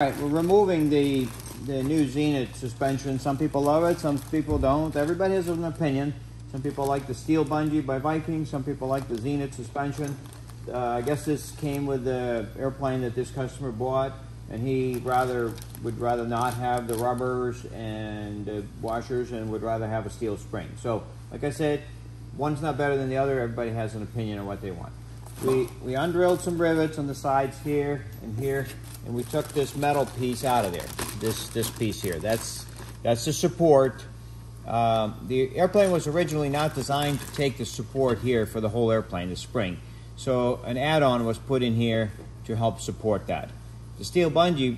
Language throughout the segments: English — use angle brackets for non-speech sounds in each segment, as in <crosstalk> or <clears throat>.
All right, we're removing the the new Zenith suspension. Some people love it, some people don't. Everybody has an opinion. Some people like the steel bungee by Viking. Some people like the Zenith suspension. Uh, I guess this came with the airplane that this customer bought, and he rather would rather not have the rubbers and the washers, and would rather have a steel spring. So, like I said, one's not better than the other. Everybody has an opinion on what they want. We we undrilled some rivets on the sides here and here and we took this metal piece out of there. This this piece here. That's that's the support. Um, the airplane was originally not designed to take the support here for the whole airplane, the spring. So an add-on was put in here to help support that. The steel bungee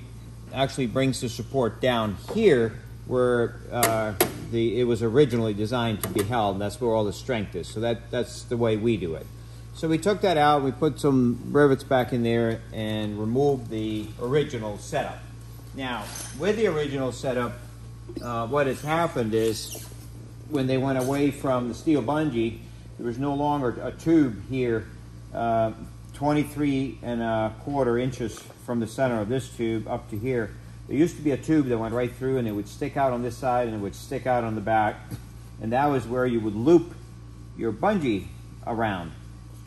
actually brings the support down here where uh, the it was originally designed to be held. That's where all the strength is. So that that's the way we do it. So we took that out, we put some rivets back in there and removed the original setup. Now, with the original setup, uh, what has happened is when they went away from the steel bungee, there was no longer a tube here, uh, 23 and a quarter inches from the center of this tube up to here. There used to be a tube that went right through and it would stick out on this side and it would stick out on the back. And that was where you would loop your bungee around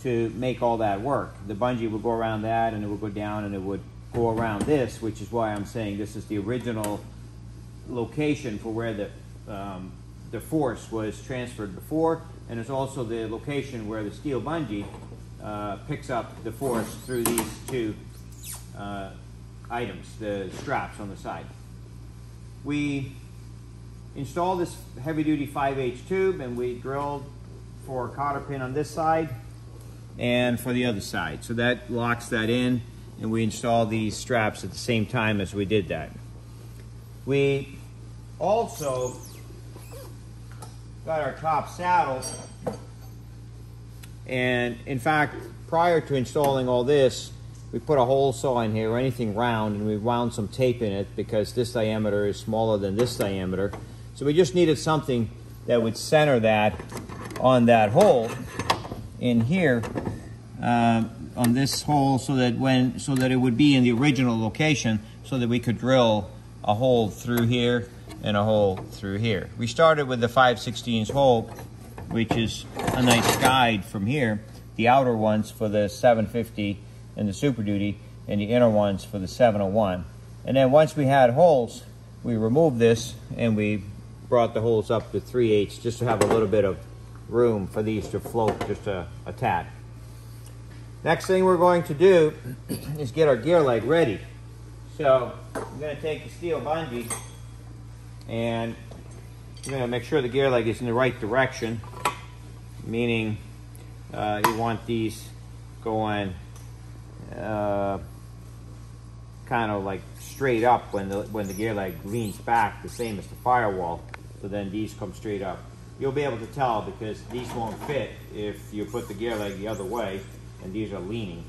to make all that work. The bungee would go around that and it would go down and it would go around this, which is why I'm saying this is the original location for where the, um, the force was transferred before, and it's also the location where the steel bungee uh, picks up the force through these two uh, items, the straps on the side. We installed this heavy duty 5H tube and we drilled for a cotter pin on this side and for the other side. So that locks that in and we install these straps at the same time as we did that. We also got our top saddle and in fact prior to installing all this we put a hole saw in here or anything round and we wound some tape in it because this diameter is smaller than this diameter so we just needed something that would center that on that hole in here uh, on this hole so that when so that it would be in the original location so that we could drill a hole through here and a hole through here. We started with the 5 16 hole which is a nice guide from here. The outer ones for the 750 and the Super Duty and the inner ones for the 701. And then once we had holes, we removed this and we brought the holes up to 3 8 just to have a little bit of room for these to float just a, a tad. Next thing we're going to do <clears throat> is get our gear leg ready. So I'm going to take the steel bungee and I'm going to make sure the gear leg is in the right direction, meaning uh, you want these going uh, kind of like straight up when the when the gear leg leans back, the same as the firewall. So then these come straight up you'll be able to tell because these won't fit if you put the gear leg the other way and these are leaning.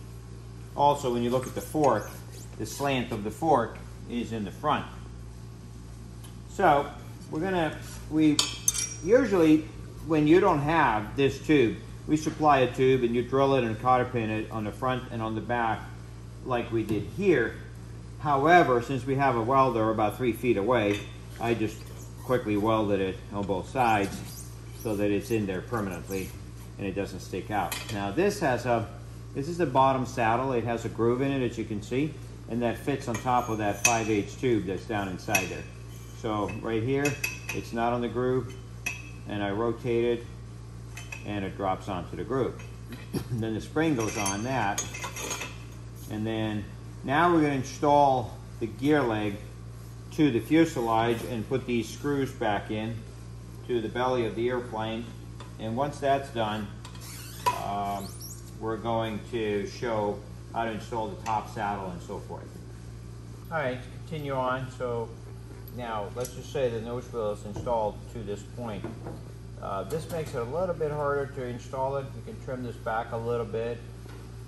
Also, when you look at the fork, the slant of the fork is in the front. So, we're gonna, we usually, when you don't have this tube, we supply a tube and you drill it and cotter pin it on the front and on the back like we did here. However, since we have a welder about three feet away, I just quickly welded it on both sides so that it's in there permanently and it doesn't stick out. Now this has a, this is the bottom saddle. It has a groove in it as you can see and that fits on top of that 5H tube that's down inside there. So right here, it's not on the groove and I rotate it and it drops onto the groove. <coughs> then the spring goes on that and then now we're going to install the gear leg to the fuselage and put these screws back in to the belly of the airplane. And once that's done, um, we're going to show how to install the top saddle and so forth. All right, continue on. So now let's just say the nose wheel is installed to this point. Uh, this makes it a little bit harder to install it. You can trim this back a little bit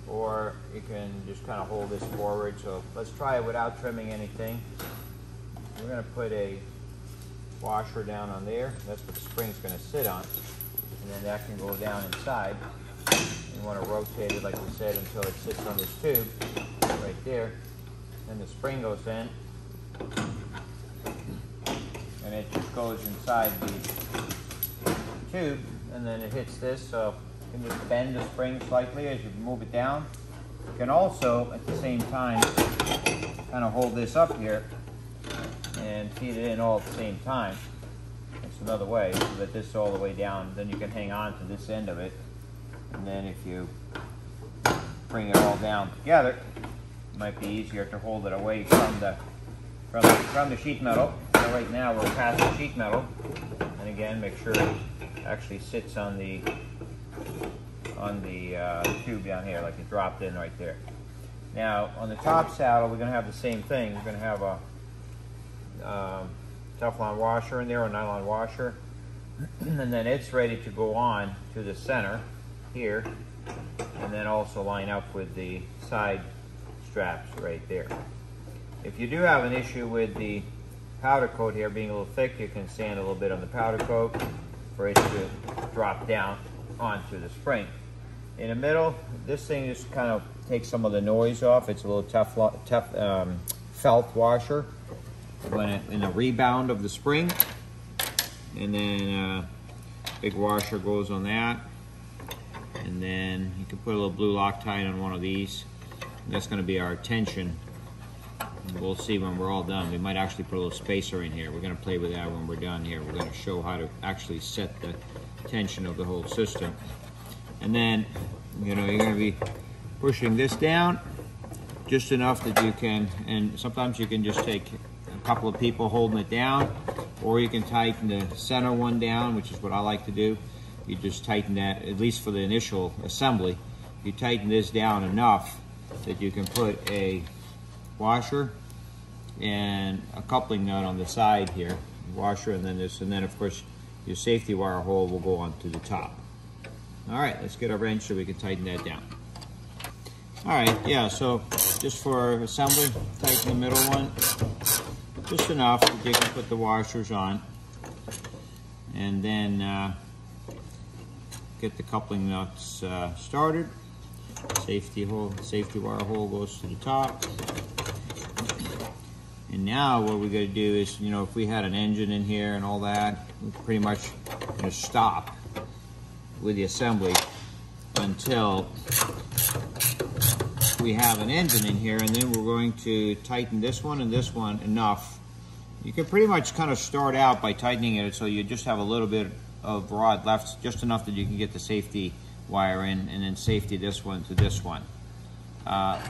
or you can just kind of hold this forward. So let's try it without trimming anything. We're going to put a washer down on there. That's what the spring's going to sit on. And then that can go down inside. You want to rotate it, like we said, until it sits on this tube right there. Then the spring goes in. And it just goes inside the tube and then it hits this so you can just bend the spring slightly as you move it down. You can also at the same time kind of hold this up here and feed it in all at the same time. That's another way, so that this all the way down, then you can hang on to this end of it. And then if you bring it all down together, it might be easier to hold it away from the from the, from the sheet metal. So right now we're past the sheet metal. And again, make sure it actually sits on the on the uh, tube down here, like it dropped in right there. Now, on the top saddle, we're going to have the same thing. We're going to have a um, Teflon washer in there, a nylon washer. <clears throat> and then it's ready to go on to the center here. And then also line up with the side straps right there. If you do have an issue with the powder coat here being a little thick, you can sand a little bit on the powder coat for it to drop down onto the spring. In the middle, this thing just kind of takes some of the noise off. It's a little tough, tough um, felt washer when it, in a rebound of the spring. And then uh, big washer goes on that. And then you can put a little blue Loctite on one of these. And that's going to be our tension. And we'll see when we're all done. We might actually put a little spacer in here. We're going to play with that when we're done here. We're going to show how to actually set the tension of the whole system. And then, you know, you're going to be pushing this down just enough that you can, and sometimes you can just take a couple of people holding it down, or you can tighten the center one down, which is what I like to do. You just tighten that, at least for the initial assembly, you tighten this down enough that you can put a washer and a coupling nut on the side here, washer, and then this, and then of course your safety wire hole will go onto the top. All right, let's get a wrench so we can tighten that down. All right, yeah, so just for assembly, tighten the middle one, just enough that you can put the washers on. And then uh, get the coupling nuts uh, started. Safety hole, safety wire hole goes to the top. And now what we're gonna do is, you know, if we had an engine in here and all that, we pretty much gonna stop with the assembly until we have an engine in here and then we're going to tighten this one and this one enough. You can pretty much kind of start out by tightening it so you just have a little bit of rod left, just enough that you can get the safety wire in and then safety this one to this one. Uh,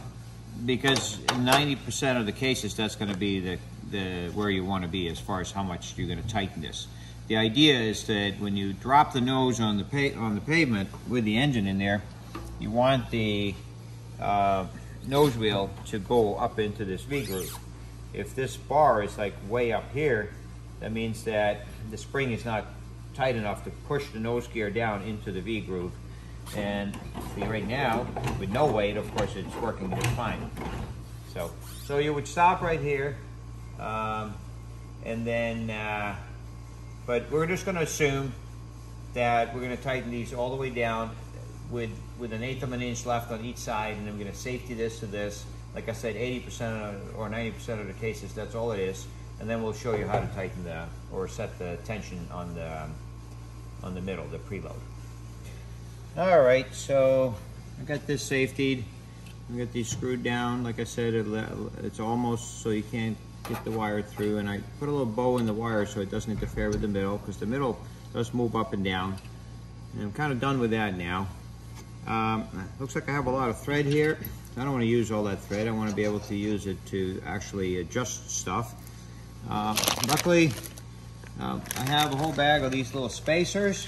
because 90% of the cases that's going to be the, the where you want to be as far as how much you're going to tighten this. The idea is that when you drop the nose on the on the pavement with the engine in there, you want the uh, nose wheel to go up into this V groove. If this bar is like way up here, that means that the spring is not tight enough to push the nose gear down into the V groove. And see right now, with no weight, of course, it's working just fine. So, so you would stop right here, um, and then, uh, but we're just going to assume that we're going to tighten these all the way down with with an eighth of an inch left on each side, and going to safety this to this. Like I said, 80% or 90% of the cases, that's all it is. And then we'll show you how to tighten the or set the tension on the on the middle, the preload. All right, so I got this safetied. I got these screwed down. Like I said, it, it's almost so you can't get the wire through. And I put a little bow in the wire so it doesn't interfere with the middle because the middle does move up and down. And I'm kind of done with that now. Um, looks like I have a lot of thread here. I don't want to use all that thread. I want to be able to use it to actually adjust stuff. Uh, luckily, uh, I have a whole bag of these little spacers.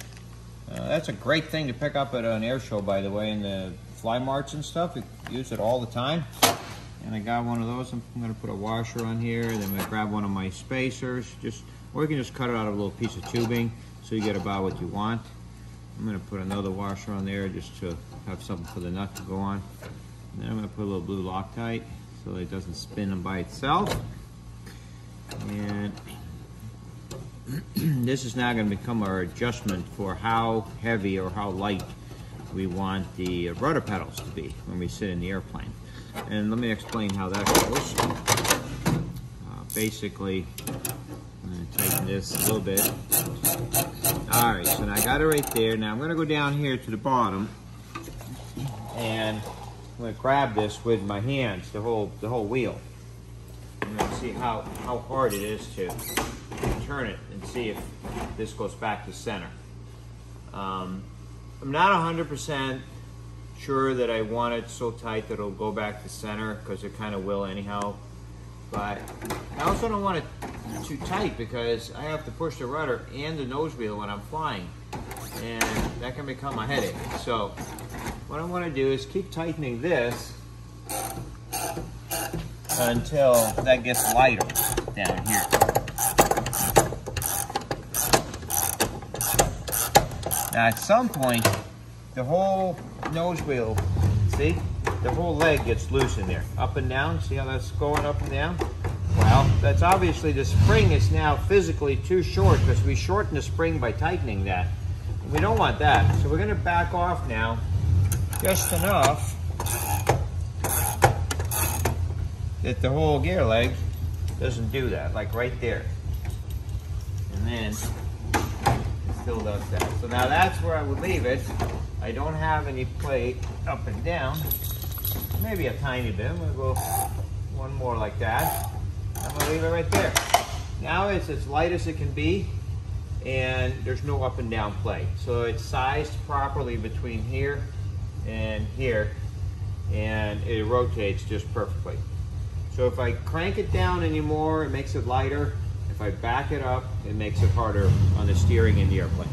Uh, that's a great thing to pick up at an air show, by the way, in the fly marts and stuff. We use it all the time. And I got one of those. I'm, I'm going to put a washer on here. Then I'm going to grab one of my spacers. Just, or you can just cut it out of a little piece of tubing so you get about what you want. I'm going to put another washer on there just to have something for the nut to go on. And then I'm going to put a little blue Loctite so it doesn't spin them by itself. And <clears throat> this is now going to become our adjustment for how heavy or how light we want the rudder pedals to be when we sit in the airplane. And let me explain how that goes. Uh, basically, I'm gonna tighten this a little bit. All right, so now I got it right there. Now I'm gonna go down here to the bottom and I'm gonna grab this with my hands, the whole, the whole wheel. I'm gonna see how, how hard it is to turn it and see if this goes back to center. Um, I'm not 100% sure that I want it so tight that it'll go back to center because it kind of will anyhow. But I also don't want it too tight because I have to push the rudder and the nose wheel when I'm flying. And that can become a headache. So what I want to do is keep tightening this until that gets lighter down here. Now at some point, the whole nose wheel, see? The whole leg gets loose in there. Up and down, see how that's going up and down? Well, that's obviously the spring is now physically too short because we shortened the spring by tightening that. We don't want that. So we're gonna back off now just enough that the whole gear leg doesn't do that, like right there. And then it still does that. So now that's where I would leave it. I don't have any plate up and down. Maybe a tiny bit. I'm gonna go one more like that. I'm gonna leave it right there. Now it's as light as it can be and there's no up and down play. So it's sized properly between here and here and it rotates just perfectly. So if I crank it down anymore, it makes it lighter. If I back it up, it makes it harder on the steering in the airplane.